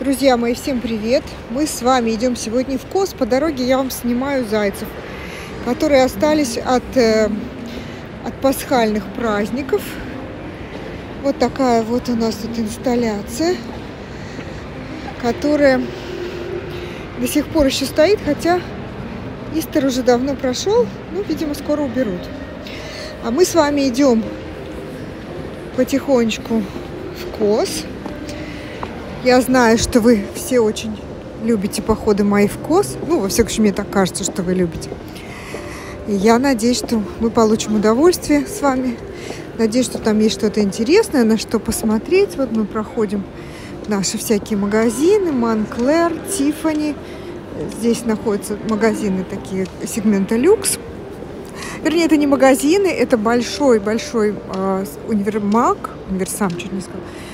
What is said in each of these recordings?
Друзья мои, всем привет! Мы с вами идем сегодня в Кос. По дороге я вам снимаю зайцев, которые остались от, э, от пасхальных праздников. Вот такая вот у нас тут инсталляция, которая до сих пор еще стоит, хотя Истер уже давно прошел, ну, видимо, скоро уберут. А мы с вами идем потихонечку в Кос. Я знаю, что вы все очень любите походы мои в КОС. Ну, во всяком случае, мне так кажется, что вы любите. И я надеюсь, что мы получим удовольствие с вами. Надеюсь, что там есть что-то интересное, на что посмотреть. Вот мы проходим наши всякие магазины. Манклер, Тифани. Здесь находятся магазины такие сегмента люкс. Вернее, это не магазины, это большой-большой э, универмаг, универсам, чуть не сказала, в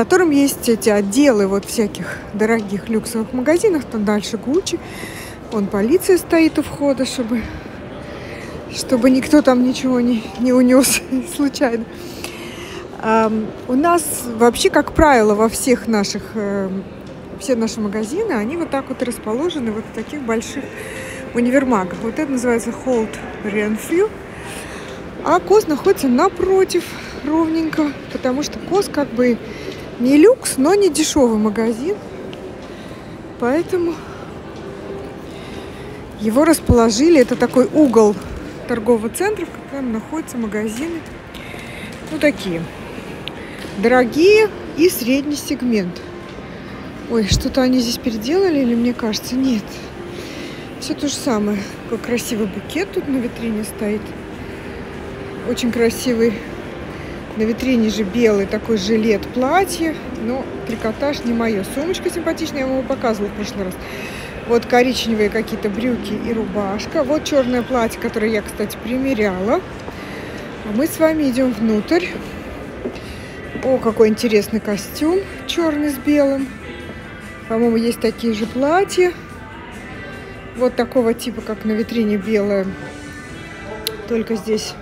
котором есть эти отделы вот всяких дорогих люксовых магазинов. Там дальше Гуччи. Вон полиция стоит у входа, чтобы, чтобы никто там ничего не, не унес случайно. А, у нас вообще, как правило, во всех наших, э, все наши магазины, они вот так вот расположены вот в таких больших универмагах. Вот это называется Hold Renfield. А Кос находится напротив, ровненько, потому что Кос как бы не люкс, но не дешевый магазин. Поэтому его расположили. Это такой угол торгового центра, в котором находятся магазины. Ну, такие. Дорогие и средний сегмент. Ой, что-то они здесь переделали или мне кажется? Нет. Все то же самое. Какой красивый букет тут на витрине стоит. Очень красивый на витрине же белый такой жилет платье, но трикотаж не мое. Сумочка симпатичная, я вам его показывала в прошлый раз. Вот коричневые какие-то брюки и рубашка. Вот черное платье, которое я, кстати, примеряла. А мы с вами идем внутрь. О, какой интересный костюм черный с белым. По-моему, есть такие же платья. Вот такого типа, как на витрине белое. Только здесь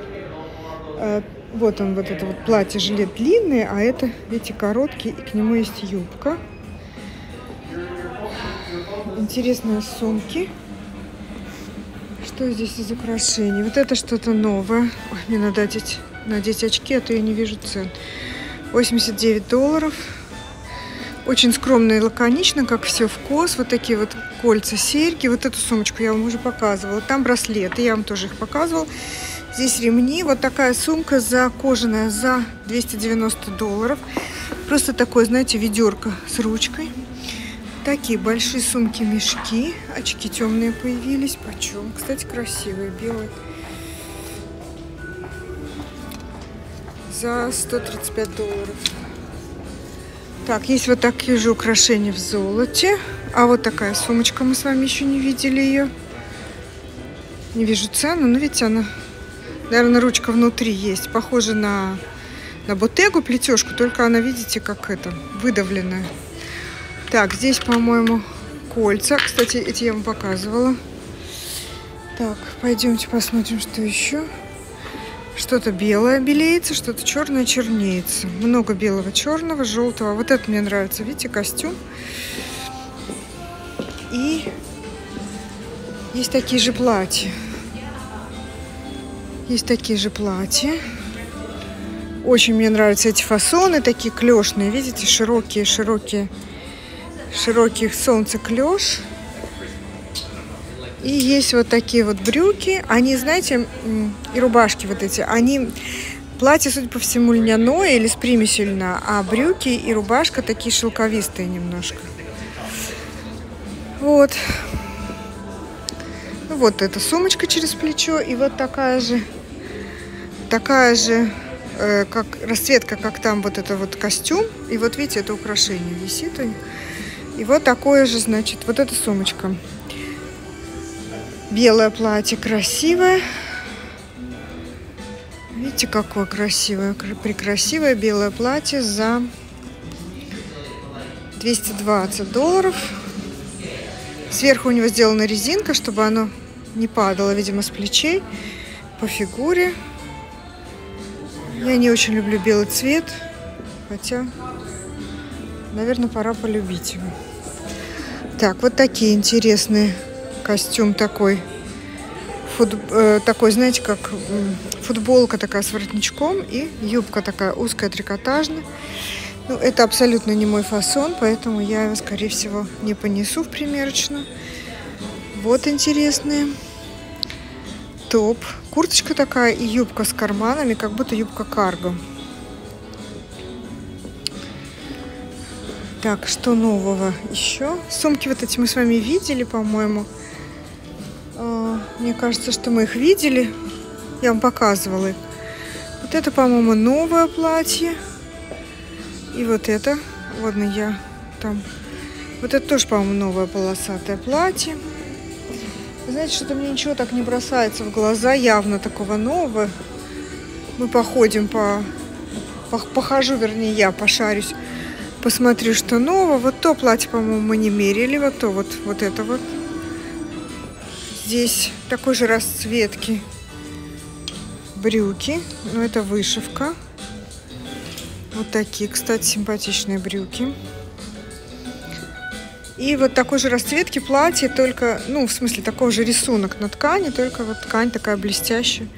э, вот он, вот это вот платье, жилет длинный, а это эти короткие, и к нему есть юбка. Интересные сумки. Что здесь из украшений? Вот это что-то новое. Ой, мне надо одеть, надеть очки, а то я не вижу цен. 89 долларов. Очень скромно и лаконично, как все вкус. Вот такие вот кольца, серьги. Вот эту сумочку я вам уже показывала. Там браслеты, я вам тоже их показывала. Здесь ремни. Вот такая сумка за кожаная за 290 долларов. Просто такое, знаете, ведерко с ручкой. Такие большие сумки-мешки. Очки темные появились. Почем? Кстати, красивые, белые. За 135 долларов. Так, есть вот такие же украшения в золоте. А вот такая сумочка, мы с вами еще не видели ее. Не вижу цену, но видите, она Наверное, ручка внутри есть. Похоже на, на ботегу, плетежку, только она, видите, как это, выдавленная. Так, здесь, по-моему, кольца. Кстати, эти я вам показывала. Так, пойдемте посмотрим, что еще. Что-то белое белеется, что-то черное чернеется. Много белого, черного, желтого. Вот это мне нравится. Видите, костюм. И есть такие же платья. Есть такие же платья. Очень мне нравятся эти фасоны, такие клешные. Видите, широкие, широкие, широких солнце клеш. И есть вот такие вот брюки. Они, знаете, и рубашки вот эти, они... Платье, судя по всему, льняное или с примесью льна, а брюки и рубашка такие шелковистые немножко. Вот. Вот эта сумочка через плечо и вот такая же такая же э, как расцветка, как там вот это вот костюм. И вот видите, это украшение висит. И вот такое же, значит, вот эта сумочка. Белое платье красивое. Видите, какое красивое, прекрасивое белое платье за 220 долларов. Сверху у него сделана резинка, чтобы оно не падало, видимо, с плечей по фигуре. Я не очень люблю белый цвет, хотя наверное, пора полюбить его. Так, вот такие интересные. Костюм такой. Фут, э, такой, знаете, как футболка такая с воротничком и юбка такая узкая, трикотажная. Ну, это абсолютно не мой фасон, поэтому я его, скорее всего, не понесу в примерочную. Вот интересные. Топ. Курточка такая и юбка с карманами, как будто юбка карго. Так, что нового еще? Сумки вот эти мы с вами видели, по-моему. А, мне кажется, что мы их видели. Я вам показывала их. Вот это, по-моему, новое платье. И вот это, вот я там. Вот это тоже, по-моему, новое полосатое платье. Знаете, что-то мне ничего так не бросается в глаза, явно такого нового. Мы походим по... Похожу, вернее, я пошарюсь, посмотрю, что нового. Вот то платье, по-моему, мы не мерили, вот то вот, вот это вот. Здесь такой же расцветки брюки, но это вышивка. Вот такие, кстати, симпатичные брюки. И вот такой же расцветки платье, только, ну, в смысле, такой же рисунок на ткани, только вот ткань такая блестящая.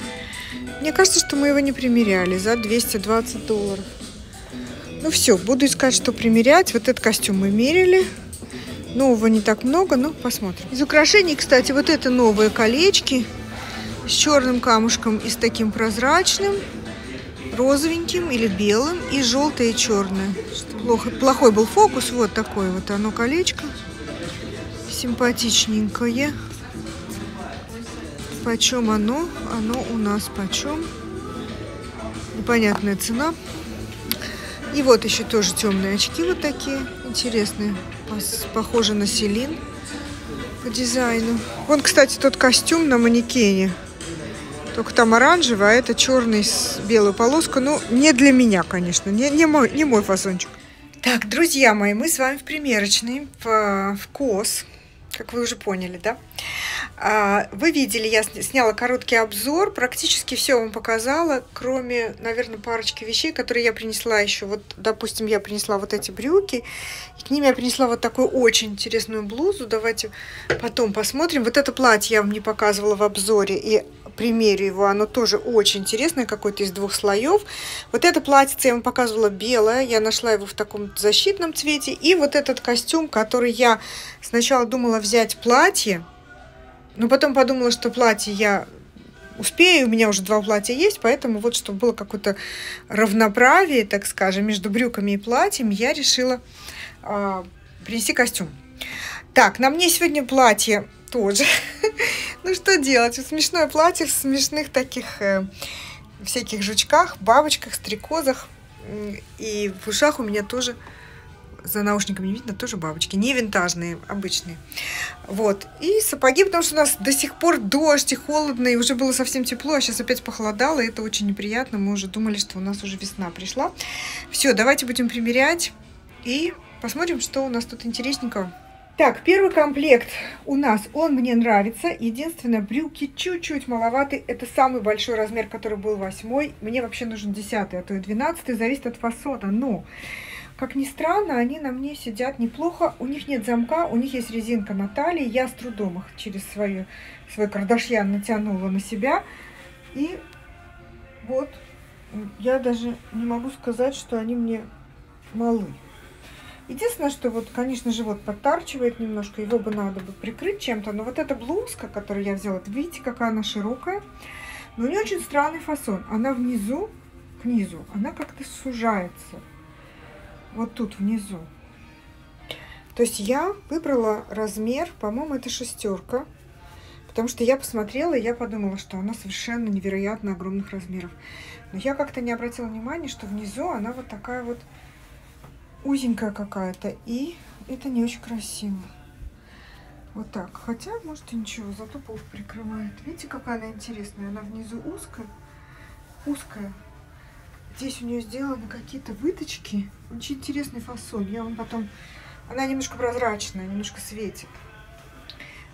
Мне кажется, что мы его не примеряли за 220 долларов. Ну все, буду искать, что примерять. Вот этот костюм мы мерили. Нового не так много, но посмотрим. Из украшений, кстати, вот это новые колечки с черным камушком и с таким прозрачным розовеньким или белым и желтое и черное. Плохо, плохой был фокус. Вот такое вот оно колечко. Симпатичненькое. Почем оно? Оно у нас почем? Непонятная цена. И вот еще тоже темные очки вот такие интересные. Похожи на селин по дизайну. Вон, кстати, тот костюм на манекене. Только там оранжевый, а это черный с белой полоской. Ну, не для меня, конечно, не, не, мой, не мой фасончик. Так, друзья мои, мы с вами в примерочной в, в КОС, как вы уже поняли, да? А, вы видели, я сняла короткий обзор, практически все вам показала, кроме, наверное, парочки вещей, которые я принесла еще. Вот, допустим, я принесла вот эти брюки, и к ним я принесла вот такую очень интересную блузу. Давайте потом посмотрим. Вот это платье я вам не показывала в обзоре, и примерю его, оно тоже очень интересное, какое-то из двух слоев. Вот это платье я вам показывала белое, я нашла его в таком защитном цвете. И вот этот костюм, который я сначала думала взять платье, но потом подумала, что платье я успею, у меня уже два платья есть, поэтому вот чтобы было какое-то равноправие, так скажем, между брюками и платьем, я решила э, принести костюм. Так, на мне сегодня платье тоже. ну что делать? Смешное платье в смешных таких э, всяких жучках, бабочках, стрекозах. И в ушах у меня тоже за наушниками видно, тоже бабочки. Не винтажные, обычные. Вот. И сапоги, потому что у нас до сих пор дождь и холодно, и уже было совсем тепло, а сейчас опять похолодало, и это очень неприятно. Мы уже думали, что у нас уже весна пришла. Все, давайте будем примерять и посмотрим, что у нас тут интересненького. Так, первый комплект у нас, он мне нравится. Единственное, брюки чуть-чуть маловаты. Это самый большой размер, который был восьмой. Мне вообще нужен десятый, а то и двенадцатый. Зависит от фасона. Но как ни странно, они на мне сидят неплохо. У них нет замка, у них есть резинка на талии. Я с трудом их через свою, свой кардашьян натянула на себя. И вот, я даже не могу сказать, что они мне малы. Единственное, что вот, конечно, живот подтарчивает немножко, его бы надо бы прикрыть чем-то. Но вот эта блузка, которую я взяла, видите, какая она широкая. Но у нее очень странный фасон. Она внизу, к низу, она как-то сужается вот тут внизу. То есть я выбрала размер, по-моему, это шестерка. Потому что я посмотрела, и я подумала, что она совершенно невероятно огромных размеров. Но я как-то не обратила внимания, что внизу она вот такая вот узенькая какая-то. И это не очень красиво. Вот так. Хотя, может, и ничего, зато пол прикрывает. Видите, какая она интересная? Она внизу узкая. Узкая. Здесь у нее сделаны какие-то выточки. Очень интересный фасон. Я вам потом... Она немножко прозрачная, немножко светит.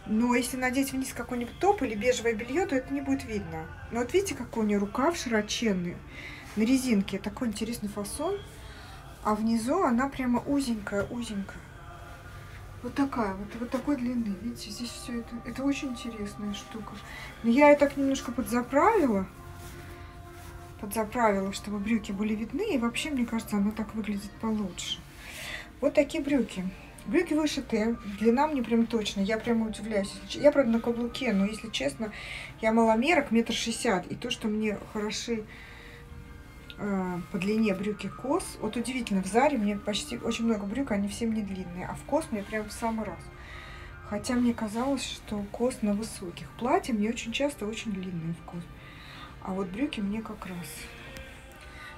Но если надеть вниз какой-нибудь топ или бежевое белье, то это не будет видно. Но вот видите, какой у нее рукав широченный. На резинке. Такой интересный фасон. А внизу она прямо узенькая, узенькая. Вот такая, вот, вот такой длины. Видите, здесь все это, это очень интересная штука. Но я ее так немножко подзаправила. Подзаправила, чтобы брюки были видны. И вообще, мне кажется, она так выглядит получше. Вот такие брюки. Брюки вышитые, длина мне прям точно, я прямо удивляюсь. Я, правда, на каблуке, но, если честно, я маломерок, метр шестьдесят. И то, что мне хороши э, по длине брюки кос, вот удивительно, в Заре мне почти очень много брюк, они все мне длинные, а в кос мне прям в самый раз. Хотя мне казалось, что кос на высоких. Платья мне очень часто очень длинные в кос. А вот брюки мне как раз.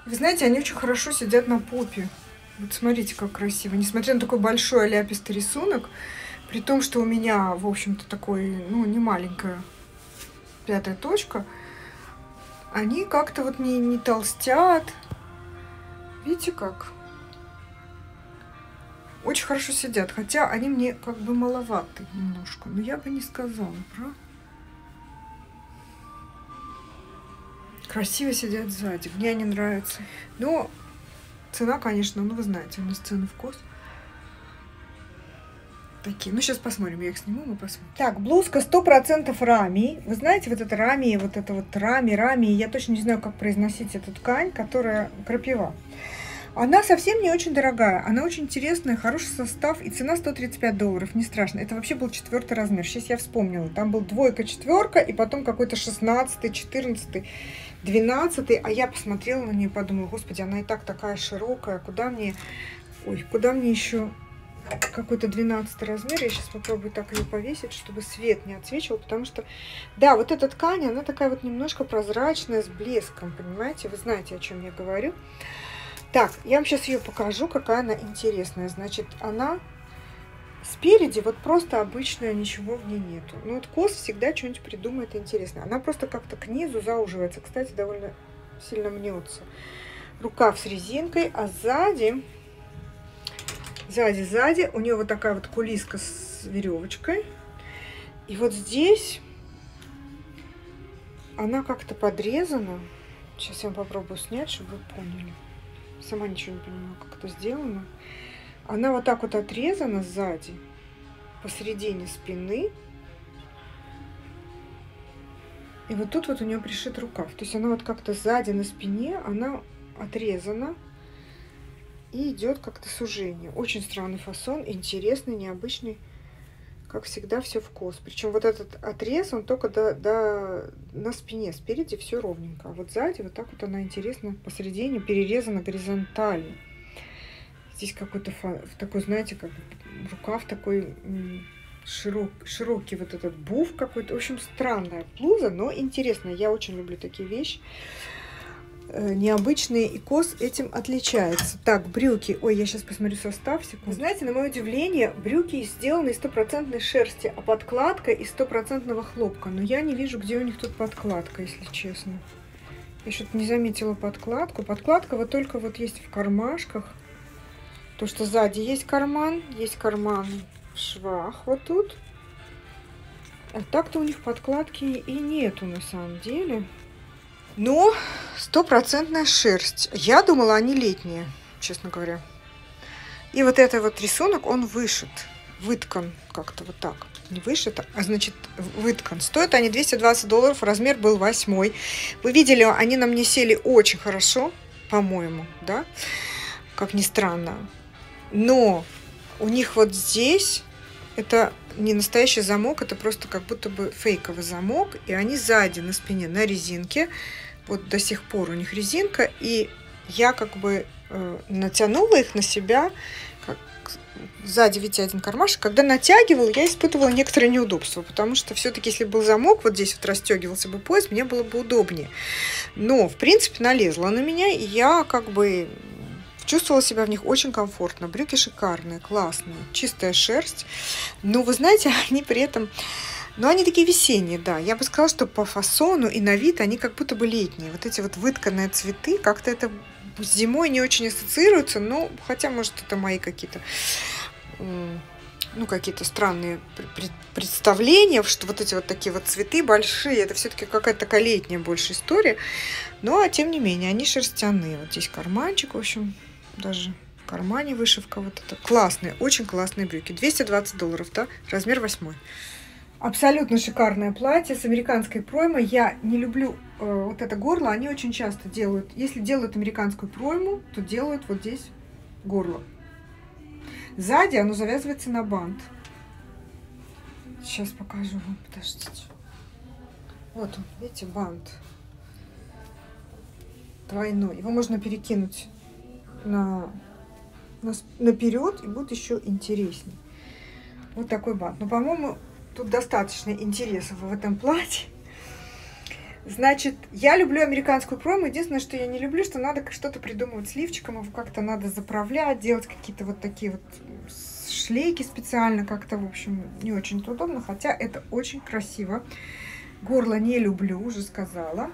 Вы знаете, они очень хорошо сидят на попе. Вот смотрите, как красиво. Несмотря на такой большой оляпистый рисунок, при том, что у меня, в общем-то, такой, ну, не маленькая пятая точка, они как-то вот не, не толстят. Видите как? Очень хорошо сидят, хотя они мне как бы маловаты немножко. Но я бы не сказала, правда? Красиво сидят сзади. Мне они нравятся. Но Цена, конечно, ну вы знаете, у нас цены вкус. Такие. Ну, сейчас посмотрим, я их сниму, мы посмотрим. Так, блузка 100% рами. Вы знаете, вот это рами, вот это вот рами, рами, я точно не знаю, как произносить эту ткань, которая крапива. Она совсем не очень дорогая, она очень интересная, хороший состав и цена 135 долларов, не страшно. Это вообще был четвертый размер, сейчас я вспомнила. Там был двойка, четверка и потом какой-то 16, 14, 12, а я посмотрела на нее и подумала, господи, она и так такая широкая, куда мне, ой, куда мне еще какой-то 12 размер. Я сейчас попробую так ее повесить, чтобы свет не отсвечивал, потому что, да, вот эта ткань, она такая вот немножко прозрачная, с блеском, понимаете? Вы знаете, о чем я говорю. Так, я вам сейчас ее покажу, какая она интересная. Значит, она спереди вот просто обычная, ничего в ней нету. Ну вот кос всегда что-нибудь придумает интересное. Она просто как-то к низу зауживается. Кстати, довольно сильно мнется. Рукав с резинкой, а сзади, сзади, сзади у нее вот такая вот кулиска с веревочкой. И вот здесь она как-то подрезана. Сейчас я вам попробую снять, чтобы вы поняли. Сама ничего не понимаю, как это сделано. Она вот так вот отрезана сзади, посередине спины. И вот тут вот у нее пришит рукав. То есть она вот как-то сзади на спине, она отрезана. И идет как-то сужение. Очень странный фасон, интересный, необычный. Как всегда, все в кос. Причем вот этот отрез, он только до, до, на спине. Спереди все ровненько. А вот сзади вот так вот она интересно посередине перерезана горизонтально. Здесь какой-то такой, знаете, как рукав такой широк, широкий вот этот буф какой-то. В общем, странная блуза, но интересная. Я очень люблю такие вещи. Э, необычные, и кос этим отличается. Так, брюки. Ой, я сейчас посмотрю состав, секунду. Знаете, на мое удивление, брюки сделаны из стопроцентной шерсти, а подкладка из стопроцентного хлопка. Но я не вижу, где у них тут подкладка, если честно. Я что-то не заметила подкладку. Подкладка вот только вот есть в кармашках. То, что сзади есть карман, есть карман в швах вот тут. А так-то у них подкладки и нету на самом деле. Но стопроцентная шерсть. Я думала, они летние, честно говоря. И вот этот вот рисунок, он вышит, выткан как-то вот так. Не вышит, а значит выткан. Стоят они 220 долларов, размер был восьмой. Вы видели, они на мне сели очень хорошо, по-моему, да, как ни странно. Но у них вот здесь это не настоящий замок, это просто как будто бы фейковый замок, и они сзади на спине на резинке вот до сих пор у них резинка, и я как бы э, натянула их на себя, как, сзади видите один кармашек. Когда натягивала, я испытывала некоторое неудобство, потому что все-таки, если был замок, вот здесь вот расстегивался бы пояс, мне было бы удобнее. Но, в принципе, налезла на меня, и я как бы чувствовала себя в них очень комфортно. Брюки шикарные, классные, чистая шерсть. Но вы знаете, они при этом но они такие весенние, да. Я бы сказала, что по фасону и на вид они как будто бы летние. Вот эти вот вытканные цветы, как-то это с зимой не очень ассоциируются, но хотя, может, это мои какие-то ну, какие-то странные представления, что вот эти вот такие вот цветы большие, это все-таки какая-то такая летняя больше история. Но, а тем не менее, они шерстяные. Вот здесь карманчик, в общем, даже кармане вышивка вот это. Классные, очень классные брюки. 220 долларов, да? Размер восьмой. Абсолютно шикарное платье с американской проймой. Я не люблю э, вот это горло. Они очень часто делают, если делают американскую пройму, то делают вот здесь горло. Сзади оно завязывается на бант. Сейчас покажу вам, подождите. Вот он, видите, бант. Двойной. Его можно перекинуть на, на, наперед, и будет еще интереснее. Вот такой бант. Но, по-моему, тут достаточно интересов в этом платье. Значит, я люблю американскую прому. Единственное, что я не люблю, что надо что-то придумывать с лифчиком, его как-то надо заправлять, делать какие-то вот такие вот шлейки специально, как-то, в общем, не очень удобно, хотя это очень красиво. Горло не люблю, уже сказала.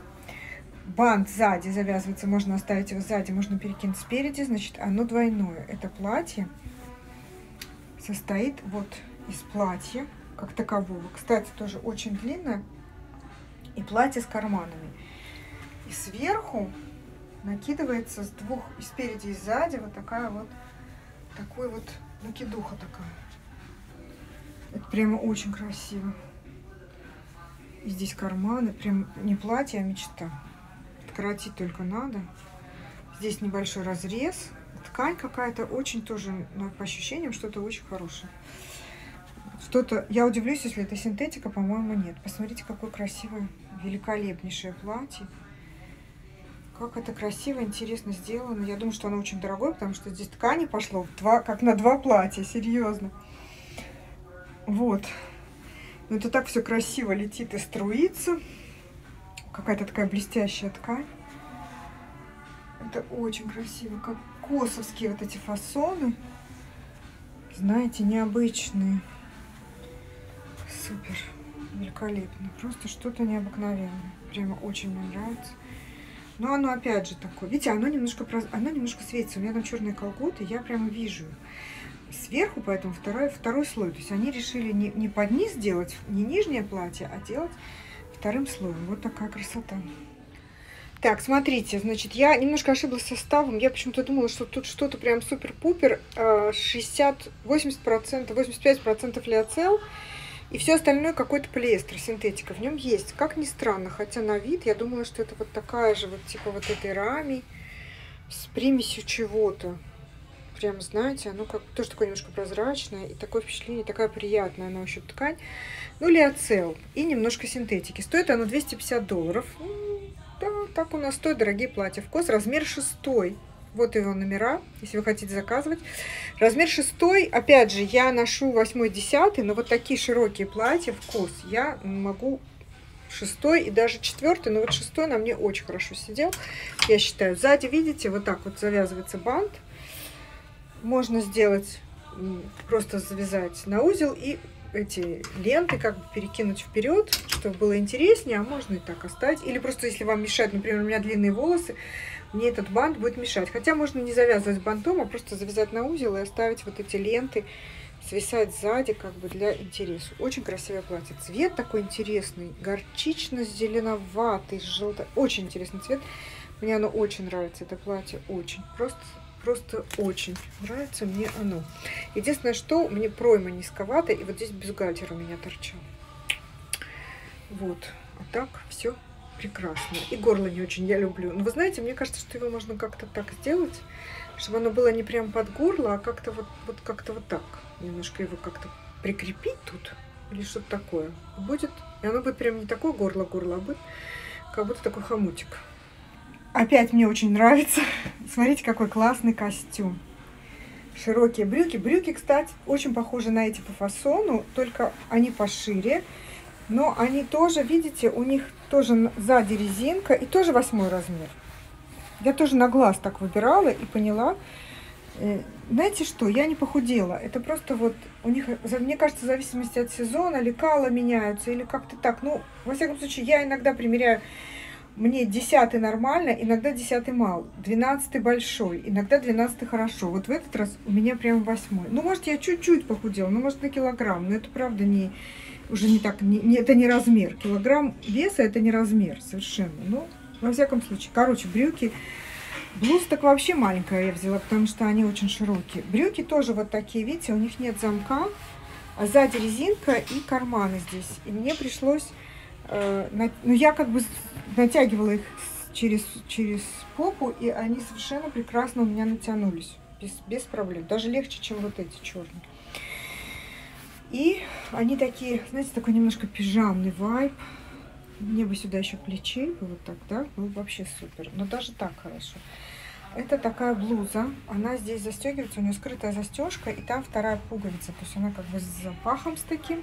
Бант сзади завязывается, можно оставить его сзади, можно перекинуть спереди, значит, оно двойное. Это платье состоит вот из платья, как такового. Кстати, тоже очень длинное. И платье с карманами. И сверху накидывается с двух, и спереди, и сзади вот такая вот, такой вот накидуха такая. Это прямо очень красиво. И здесь карманы, прям не платье, а мечта. Откоротить только надо. Здесь небольшой разрез. Ткань какая-то очень тоже, ну, по ощущениям, что-то очень хорошее. Что-то, я удивлюсь, если это синтетика, по-моему, нет. Посмотрите, какое красивое, великолепнейшее платье. Как это красиво, интересно сделано. Я думаю, что оно очень дорогое, потому что здесь ткани пошло два, как на два платья, серьезно. Вот. Но это так все красиво летит и струится. Какая-то такая блестящая ткань. Это очень красиво. Как косовские вот эти фасоны. Знаете, необычные. Супер. Великолепно. Просто что-то необыкновенное. Прямо очень мне нравится. Но оно опять же такое. Видите, оно немножко, оно немножко светится. У меня там черные колготы, я прямо вижу сверху, поэтому второй, второй слой. То есть они решили не, не под низ делать, не нижнее платье, а делать вторым слоем. Вот такая красота. Так, смотрите, значит, я немножко ошиблась составом. Я почему-то думала, что тут что-то прям супер-пупер. 60, 80%, 85% лиоцел. И все остальное какой-то полиэстер, синтетика. В нем есть, как ни странно, хотя на вид я думала, что это вот такая же, вот типа вот этой рами с примесью чего-то. Прям, знаете, оно как тоже такое немножко прозрачное. И такое впечатление, такая приятная на ощупь ткань. Ну, лиоцел. И немножко синтетики. Стоит оно 250 долларов. Да, так у нас стоят дорогие платья. Вкус размер шестой. Вот его номера, если вы хотите заказывать. Размер шестой, опять же, я ношу восьмой, десятый, но вот такие широкие платья, вкус, я могу шестой и даже четвертый, но вот шестой на мне очень хорошо сидел, я считаю. Сзади, видите, вот так вот завязывается бант. Можно сделать, просто завязать на узел и эти ленты как бы перекинуть вперед, чтобы было интереснее, а можно и так оставить. Или просто, если вам мешает, например, у меня длинные волосы, мне этот бант будет мешать. Хотя можно не завязывать бантом, а просто завязать на узел и оставить вот эти ленты свисать сзади, как бы для интереса. Очень красивое платье. Цвет такой интересный, горчично-зеленоватый, желтый. Очень интересный цвет. Мне оно очень нравится, это платье, очень. Просто, просто очень нравится мне оно. Единственное, что мне пройма низковатая, и вот здесь бюстгальтер у меня торчал. Вот. А так все прекрасно. И горло не очень я люблю. Но вы знаете, мне кажется, что его можно как-то так сделать, чтобы оно было не прям под горло, а как-то вот, вот как-то вот так. Немножко его как-то прикрепить тут или что-то такое. Будет, и оно будет прям не такое горло-горло, а будет как будто такой хомутик. Опять мне очень нравится. Смотрите, какой классный костюм. Широкие брюки. Брюки, кстати, очень похожи на эти по фасону, только они пошире. Но они тоже, видите, у них тоже сзади резинка и тоже восьмой размер. Я тоже на глаз так выбирала и поняла. Э, знаете что, я не похудела. Это просто вот у них, мне кажется, в зависимости от сезона, лекала меняются или как-то так. Ну, во всяком случае, я иногда примеряю мне десятый нормально, иногда десятый мал, двенадцатый большой, иногда двенадцатый хорошо. Вот в этот раз у меня прям восьмой. Ну, может, я чуть-чуть похудела, ну, может, на килограмм, но это правда не, уже не так, не, не, это не размер. Килограмм веса это не размер совершенно. Ну, во всяком случае, короче, брюки Блуз так вообще маленькая я взяла, потому что они очень широкие. Брюки тоже вот такие, видите, у них нет замка, а сзади резинка и карманы здесь. И мне пришлось, э, на, ну я как бы натягивала их через, через попу, и они совершенно прекрасно у меня натянулись. Без, без проблем. Даже легче, чем вот эти черные. И они такие, знаете, такой немножко пижамный вайб. Мне бы сюда еще плечи, вот так, да, ну вообще супер. Но даже так хорошо. Это такая блуза, она здесь застегивается, у нее скрытая застежка, и там вторая пуговица, то есть она как бы с запахом с таким.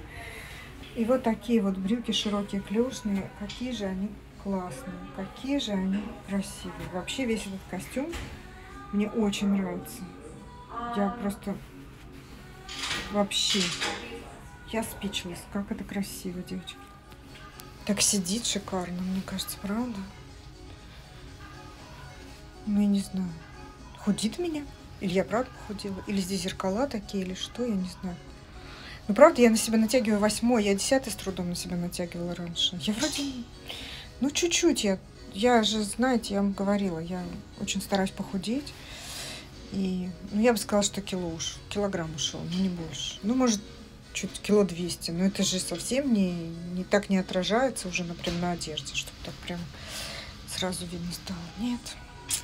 И вот такие вот брюки широкие, клюшные, какие же они классные, какие же они красивые. Вообще весь этот костюм мне очень нравится. Я просто вообще, я спичлess, как это красиво, девочки. Так сидит шикарно, мне кажется, правда? Ну, я не знаю. Худит меня? Или я правда похудела? Или здесь зеркала такие, или что, я не знаю. Ну, правда, я на себя натягиваю восьмой, я десятый с трудом на себя натягивала раньше. Я вроде, ну, чуть-чуть я, я же, знаете, я вам говорила, я очень стараюсь похудеть. И, ну, я бы сказала, что кило уж, килограмм ушел, но не больше. Ну, может, чуть кило 200, но это же совсем не, не так не отражается уже, например, на одежде, чтобы так прям сразу видно стало. Нет,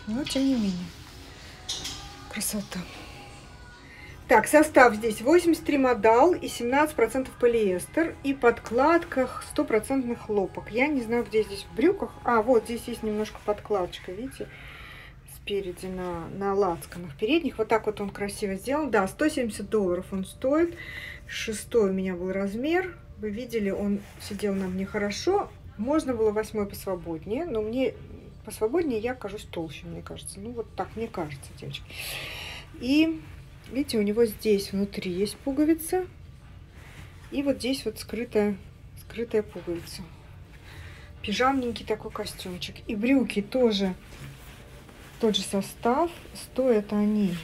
но тем не менее, красота. Так, состав здесь 83 модал и 17% полиэстер. И подкладках 100% хлопок. Я не знаю, где здесь в брюках. А, вот здесь есть немножко подкладочка, видите? Спереди на, на лацканах передних. Вот так вот он красиво сделан. Да, 170 долларов он стоит. Шестой у меня был размер. Вы видели, он сидел на мне хорошо. Можно было восьмой посвободнее, но мне посвободнее я кажусь толще, мне кажется. Ну, вот так мне кажется, девочки. И, видите, у него здесь внутри есть пуговица. И вот здесь вот скрытая, скрытая пуговица. Пижамненький такой костюмчик. И брюки тоже тот же состав. Стоят они...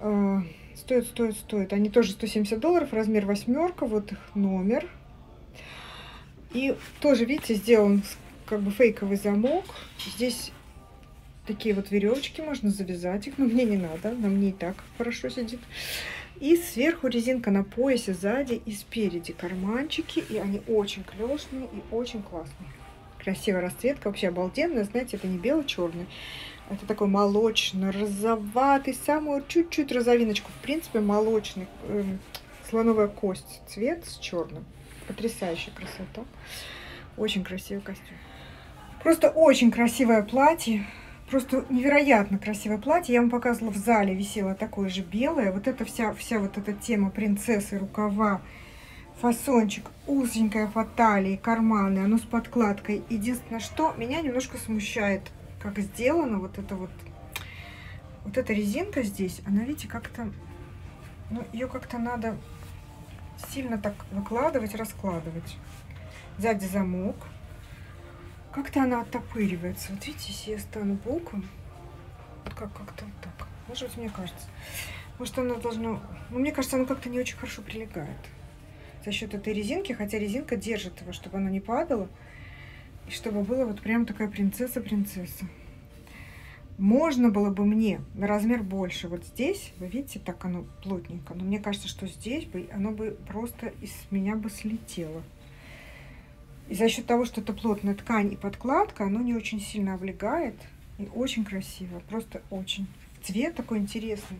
Э, стоят, стоят, стоят. Они тоже 170 долларов, размер восьмерка, вот их номер. И тоже, видите, сделан как бы фейковый замок. Здесь такие вот веревочки, можно завязать их, но мне не надо, на мне и так хорошо сидит. И сверху резинка на поясе, сзади и спереди карманчики, и они очень клешные и очень классные. Красивая расцветка, вообще обалденная, знаете, это не бело-черный, это такой молочно-розоватый, самую чуть-чуть розовиночку, в принципе, молочный, э, слоновая кость, цвет с черным. Потрясающая красота. Очень красивый костюм. Просто очень красивое платье. Просто невероятно красивое платье. Я вам показывала в зале, висело такое же белое. Вот эта вся, вся вот эта тема принцессы, рукава, фасончик, узенькая фаталии, карманы, оно с подкладкой. Единственное, что меня немножко смущает, как сделано вот это вот, вот эта резинка здесь, она, видите, как-то, ну, ее как-то надо сильно так выкладывать, раскладывать. Сзади замок. Как-то она оттопыривается. Вот видите, если я стану боком, вот как как-то вот так. Может быть, мне кажется. Может, она должна... Ну, мне кажется, она как-то не очень хорошо прилегает. За счет этой резинки, хотя резинка держит его, чтобы оно не падало. И чтобы было вот прям такая принцесса-принцесса. Можно было бы мне на размер больше. Вот здесь, вы видите, так оно плотненько. Но мне кажется, что здесь бы оно бы просто из меня бы слетело. И за счет того, что это плотная ткань и подкладка, оно не очень сильно облегает. И очень красиво, просто очень. Цвет такой интересный.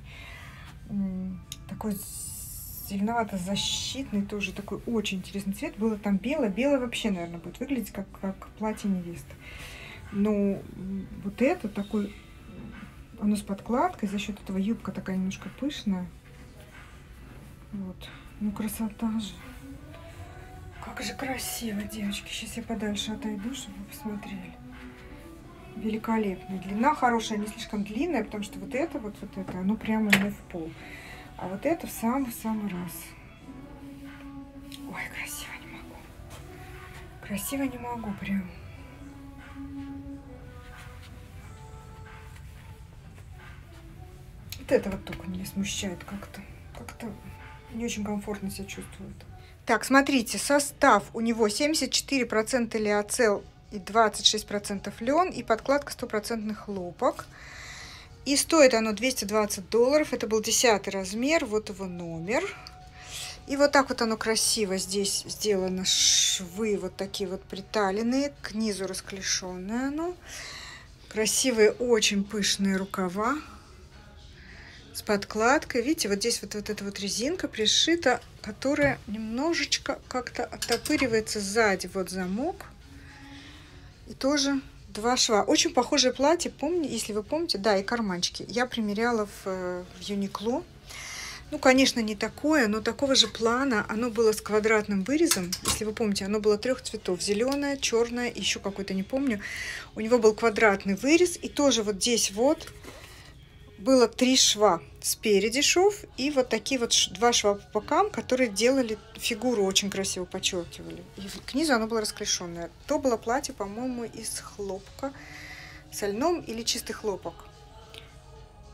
Такой зеленовато-защитный, тоже такой очень интересный цвет. Было там белое. Белое вообще, наверное, будет выглядеть как, как платье невесты. Но вот это такой, оно с подкладкой, за счет этого юбка такая немножко пышная. Вот. Ну, красота же. Как же красиво, девочки. Сейчас я подальше отойду, чтобы вы посмотрели. Великолепная. Длина хорошая, не слишком длинная, потому что вот это, вот, вот это, оно прямо не в пол. А вот это в самый-самый раз. Ой, красиво не могу. Красиво не могу прям. Вот это вот только меня смущает как-то. Как-то не очень комфортно себя чувствует. Так, смотрите, состав у него 74% лиоцел и 26% лен, и подкладка стопроцентный хлопок. И стоит оно 220 долларов. Это был 10 размер, вот его номер. И вот так вот оно красиво здесь сделано. Швы вот такие вот приталенные, к низу расклешенное оно. Красивые, очень пышные рукава с подкладкой. Видите, вот здесь вот, вот эта вот резинка пришита, которая немножечко как-то оттопыривается сзади. Вот замок. И тоже два шва. Очень похожее платье, помню, если вы помните, да, и карманчики. Я примеряла в, э, в Юникло. Ну, конечно, не такое, но такого же плана. Оно было с квадратным вырезом. Если вы помните, оно было трех цветов. Зеленое, черное, еще какой-то, не помню. У него был квадратный вырез. И тоже вот здесь вот было три шва спереди шов и вот такие вот два шва по бокам, которые делали фигуру очень красиво подчеркивали. И к низу оно было расклешенное. То было платье, по-моему, из хлопка со льном или чистый хлопок.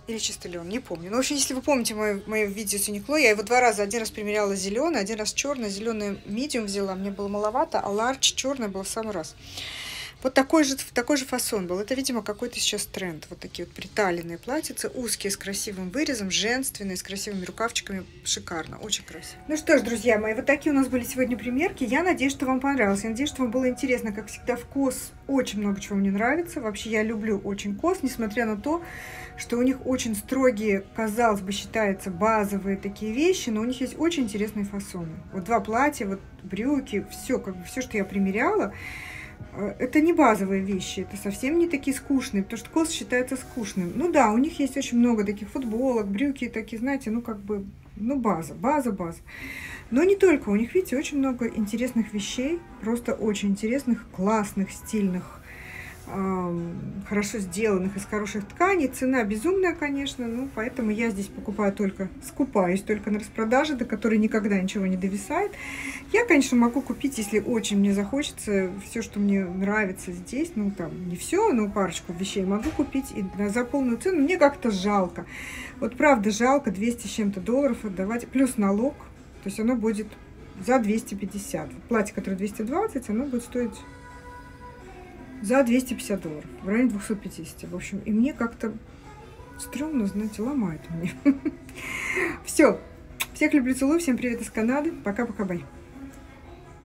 Или чистый лен, не помню. Но, в общем, если вы помните мое, мое видео с Uniqlo, я его два раза, один раз примеряла зеленый, один раз черный. Зеленый медиум взяла, мне было маловато, а ларч черный был в самый раз. Вот такой же, такой же фасон был. Это, видимо, какой-то сейчас тренд. Вот такие вот приталенные платьица, узкие, с красивым вырезом, женственные, с красивыми рукавчиками. Шикарно, очень красиво. Ну что ж, друзья мои, вот такие у нас были сегодня примерки. Я надеюсь, что вам понравилось. Я надеюсь, что вам было интересно. Как всегда, вкус очень много чего мне нравится. Вообще, я люблю очень кос, несмотря на то, что у них очень строгие, казалось бы, считаются базовые такие вещи, но у них есть очень интересные фасоны. Вот два платья, вот брюки, все, как бы все, что я примеряла, это не базовые вещи, это совсем не такие скучные, потому что кос считается скучным. Ну да, у них есть очень много таких футболок, брюки такие, знаете, ну как бы, ну база, база, база. Но не только, у них, видите, очень много интересных вещей, просто очень интересных, классных, стильных хорошо сделанных из хороших тканей. Цена безумная, конечно, ну, поэтому я здесь покупаю только, скупаюсь только на распродаже, до которой никогда ничего не довисает. Я, конечно, могу купить, если очень мне захочется, все, что мне нравится здесь, ну, там, не все, но парочку вещей могу купить и за полную цену. Мне как-то жалко. Вот правда жалко 200 с чем-то долларов отдавать, плюс налог, то есть оно будет за 250. Платье, которое 220, оно будет стоить за 250 долларов, в районе 250. В общем, и мне как-то стрёмно, знаете, ломает мне. Все. Всех люблю, целую. Всем привет из Канады. Пока-пока, бай.